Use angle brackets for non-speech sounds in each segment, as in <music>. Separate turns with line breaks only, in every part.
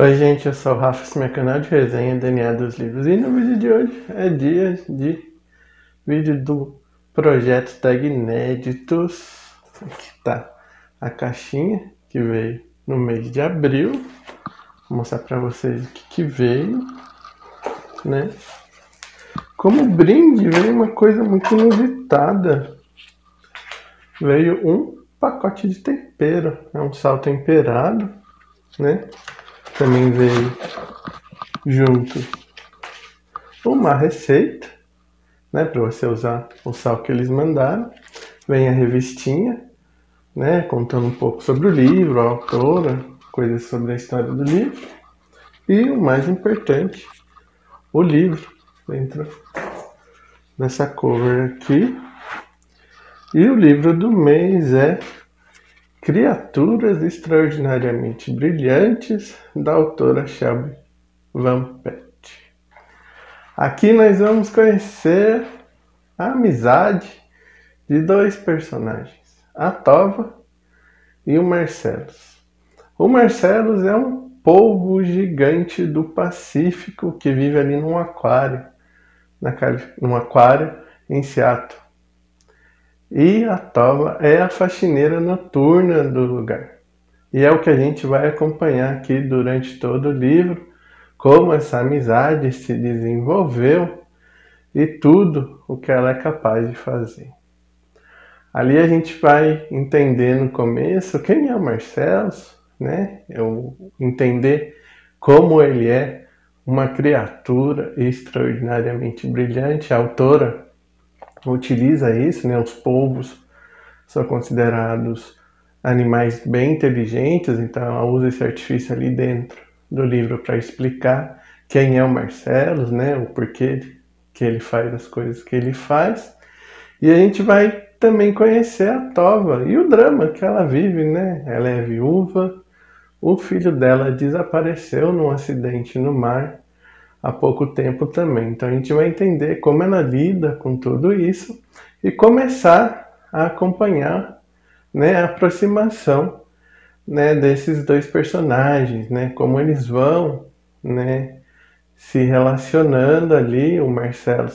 Oi gente, eu sou o Rafa, esse é meu canal de resenha DNA dos livros e no vídeo de hoje é dia de vídeo do projeto Tag Inéditos. Aqui tá a caixinha que veio no mês de abril. Vou mostrar para vocês o que, que veio, né? Como brinde veio uma coisa muito inusitada. Veio um pacote de tempero, é um sal temperado, né? Também veio junto uma receita, né, para você usar o sal que eles mandaram. Vem a revistinha, né, contando um pouco sobre o livro, a autora, coisas sobre a história do livro. E o mais importante, o livro dentro dessa cover aqui. E o livro do mês é Criaturas Extraordinariamente Brilhantes, da autora Shelby Van. Aqui nós vamos conhecer a amizade de dois personagens, a Tova e o Marcelos. O Marcelos é um polvo gigante do Pacífico que vive ali num aquário, na, num aquário em Seattle. E a Tova é a faxineira noturna do lugar. E é o que a gente vai acompanhar aqui durante todo o livro, como essa amizade se desenvolveu e tudo o que ela é capaz de fazer. Ali a gente vai entender no começo quem é o Marcelo, né? Eu entender como ele é uma criatura extraordinariamente brilhante. A autora utiliza isso, né? Os povos são considerados animais bem inteligentes, então ela usa esse artifício ali dentro do livro para explicar quem é o Marcelo, né? O porquê que ele faz as coisas que ele faz. E a gente vai também conhecer a Tova e o drama que ela vive, né? Ela é viúva, o filho dela desapareceu num acidente no mar há pouco tempo também. Então a gente vai entender como ela lida com tudo isso e começar a acompanhar né, a aproximação né, desses dois personagens, né, como eles vão né, se relacionando ali, o Marcelo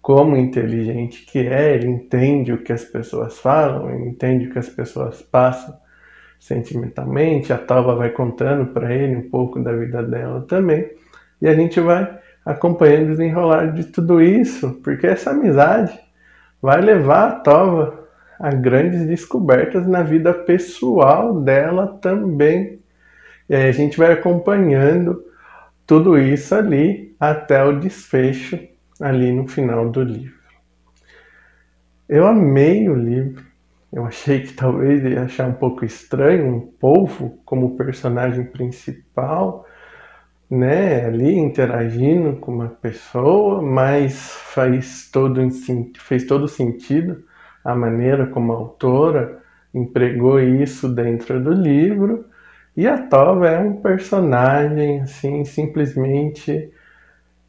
como inteligente que é, ele entende o que as pessoas falam, ele entende o que as pessoas passam sentimentalmente, a Tava vai contando para ele um pouco da vida dela também. E a gente vai acompanhando o desenrolar de tudo isso, porque essa amizade vai levar a Tova a grandes descobertas na vida pessoal dela também. E aí a gente vai acompanhando tudo isso ali até o desfecho ali no final do livro. Eu amei o livro. Eu achei que talvez ia achar um pouco estranho um povo como personagem principal, né, ali interagindo com uma pessoa, mas faz todo, fez todo sentido a maneira como a autora empregou isso dentro do livro. E a Tova é um personagem assim simplesmente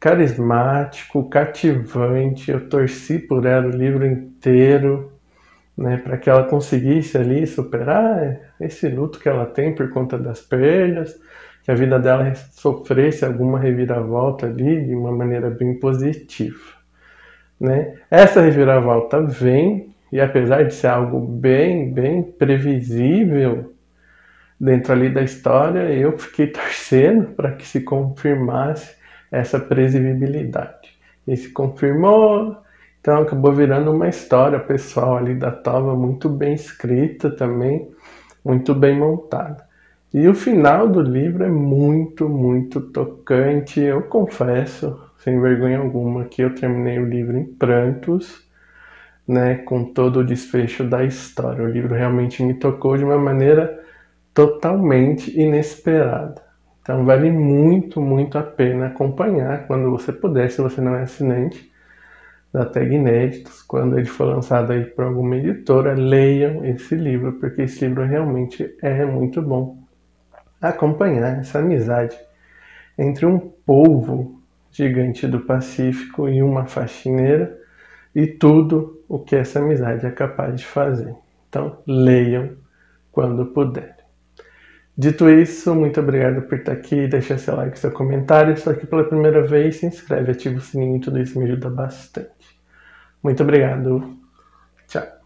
carismático, cativante. Eu torci por ela o livro inteiro, né, para que ela conseguisse ali superar esse luto que ela tem por conta das perdas que a vida dela sofresse alguma reviravolta ali de uma maneira bem positiva. Né? Essa reviravolta vem, e apesar de ser algo bem, bem previsível dentro ali da história, eu fiquei torcendo <laughs> para que se confirmasse essa previsibilidade. E se confirmou, então acabou virando uma história pessoal ali da Tova muito bem escrita também, muito bem montada. E o final do livro é muito, muito tocante. Eu confesso, sem vergonha alguma, que eu terminei o livro em prantos, né, com todo o desfecho da história. O livro realmente me tocou de uma maneira totalmente inesperada. Então vale muito, muito a pena acompanhar quando você puder, se você não é assinante da Tag Inéditos, quando ele for lançado aí por alguma editora, leiam esse livro, porque esse livro realmente é muito bom acompanhar essa amizade entre um polvo gigante do Pacífico e uma faxineira e tudo o que essa amizade é capaz de fazer. Então, leiam quando puderem. Dito isso, muito obrigado por estar aqui, deixar seu like, seu comentário. Se aqui pela primeira vez, se inscreve, ativa o sininho, tudo isso me ajuda bastante. Muito obrigado. Tchau.